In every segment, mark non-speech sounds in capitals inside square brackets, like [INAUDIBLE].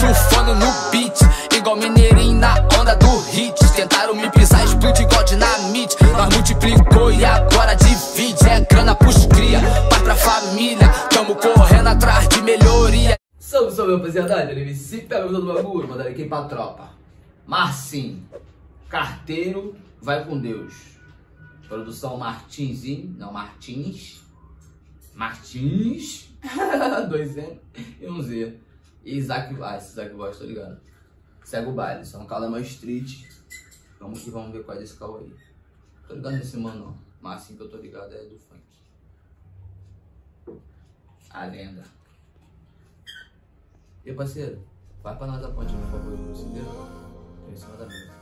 surfando no beat. Igual mineirinho na onda do hit. Tentaram me pisar, explode igual dinamite. Nós multiplicou e agora divide. É grana pros cria, pai pra família. Tamo correndo atrás de melhoria. Salve, salve rapaziada, ele se pega todo bagulho, mandar aqui pra tropa. Marcinho, carteiro, vai com Deus. Produção Martinzinho, não Martins. Martins? [LAUGHS] Dois N e um Z E Isaac ah, esse Isaac Voz, tô ligado. Segue o baile, um Calamã Street. Vamos que vamos ver qual é desse carro aí. Tô ligado nesse mano Mas assim que eu tô ligado é do funk. A lenda. E parceiro, vai pra nós a ponte por favor, entendeu? Tô em cima da mesa.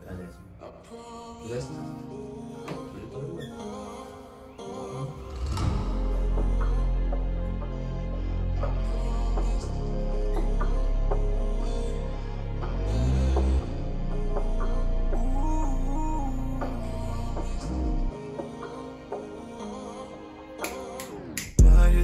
Agradece.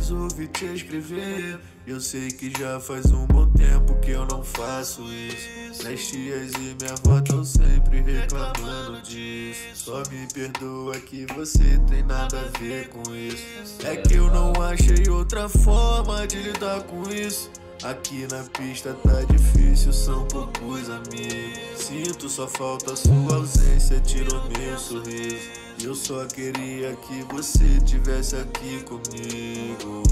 Resolvi te escrever. Eu sei que já faz um bom tempo que eu não faço isso. Minhas tias e minha avó tão sempre reclamando disso. Só me perdoa que você tem nada a ver com isso. É que eu não achei outra forma de lidar com isso. Aqui na pista tá difícil, são poucos amigos. Sinto só falta sua ausência, tirou meu sorriso. Eu só queria que você tivesse aqui comigo.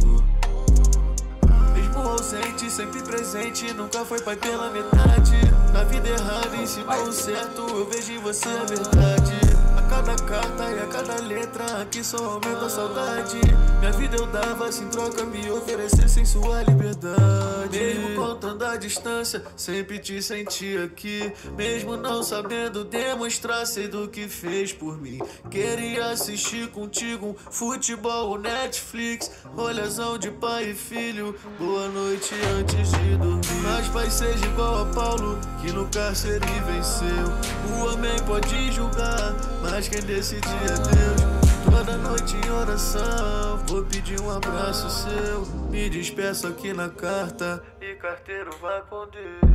Mesmo ausente, sempre presente, nunca foi pai pela metade. Na vida errada, cima o certo, eu vejo em você a verdade. Cada carta e a cada letra, aqui só aumenta a saudade. Minha vida eu dava, sem troca, me oferecer sem sua liberdade. Mesmo contando a distância, sempre te senti aqui. Mesmo não sabendo demonstrar, sei do que fez por mim. Queria assistir contigo um futebol ou Netflix. Olhazão de pai e filho, boa noite antes de dormir. Mas pai seja igual a Paulo, que no cárcere venceu. O homem pode julgar, mas quem decide é Deus. Toda noite em oração, vou pedir um abraço seu. Me despeço aqui na carta e carteiro vai com Deus.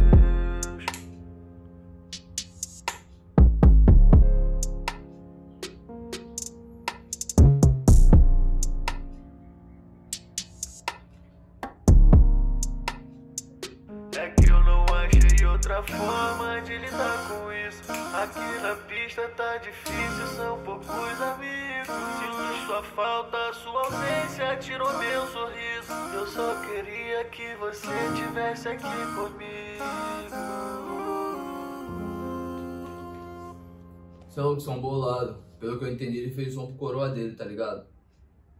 É que eu não achei outra forma de lidar com isso. Aqui na pista tá difícil, são poucos amigos. Sinto sua falta, sua ausência tirou meu sorriso. Eu só queria que você tivesse aqui comigo. São, são bolado. Pelo que eu entendi, ele fez som pro coroa dele, tá ligado?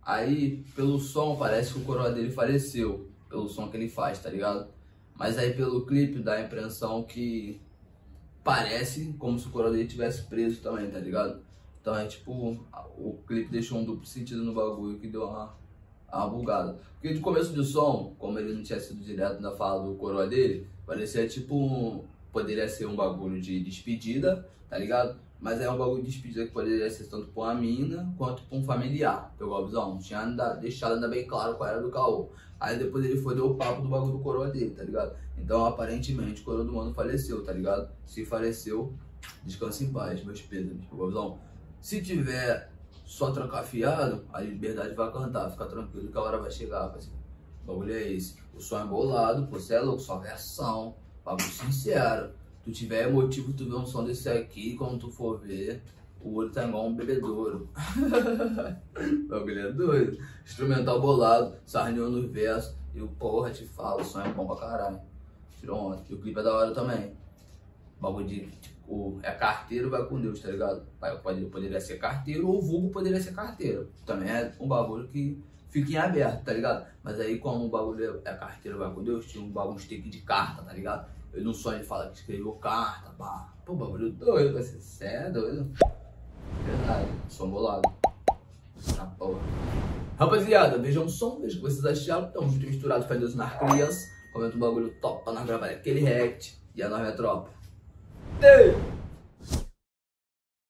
Aí, pelo som, parece que o coroa dele faleceu. Pelo som que ele faz, tá ligado? Mas aí pelo clipe dá a impressão que parece como se o coroa dele tivesse preso também, tá ligado? Então é tipo, o clipe deixou um duplo sentido no bagulho que deu uma, uma bugada. Porque de começo do som, como ele não tinha sido direto na fala do coroa dele, parecia tipo, poderia ser um bagulho de despedida, tá ligado? Mas é um bagulho de despedida que poderia ser tanto pra uma mina quanto pra um familiar. Pegou a visão? Não tinha andado, deixado ainda bem claro qual era do caô. Aí depois ele foi deu o papo do bagulho do coroa dele, tá ligado? Então aparentemente o coroa do mano faleceu, tá ligado? Se faleceu, descanse em paz, meus pêsames. Pegou a visão? Se tiver só trancafiado, a liberdade vai cantar, fica tranquilo que a hora vai chegar, parceiro. O bagulho é esse. O som é bolado, pô, você é louco, só versão, bagulho sincero tu tiver motivo, tu ver um som desse aqui, quando tu for ver, o olho tá igual um bebedouro. [LAUGHS] o bagulho é doido. Instrumental bolado, sarneou nos versos. E o porra, te falo, o som é bom pra caralho. Tirou ontem. E o clipe é da hora também. O bagulho de, tipo, é carteiro, vai com Deus, tá ligado? Pode, poderia ser carteiro ou vulgo poderia ser carteiro. Também é um bagulho que fica em aberto, tá ligado? Mas aí, como o bagulho é carteiro, vai com Deus, tinha um bagulho, um stick de carta, tá ligado? Ele no sonho ele fala que escreveu carta, pá. Pô, bagulho doido, vai ser sério, doido. Verdade, som bolado. Na porra. Rapaziada, vejam som, vejam o que vocês acharam. Tamo junto misturado, faz Deus nas crianças. Comenta um bagulho top pra nós gravar aquele react. E a nós é tropa. Ei!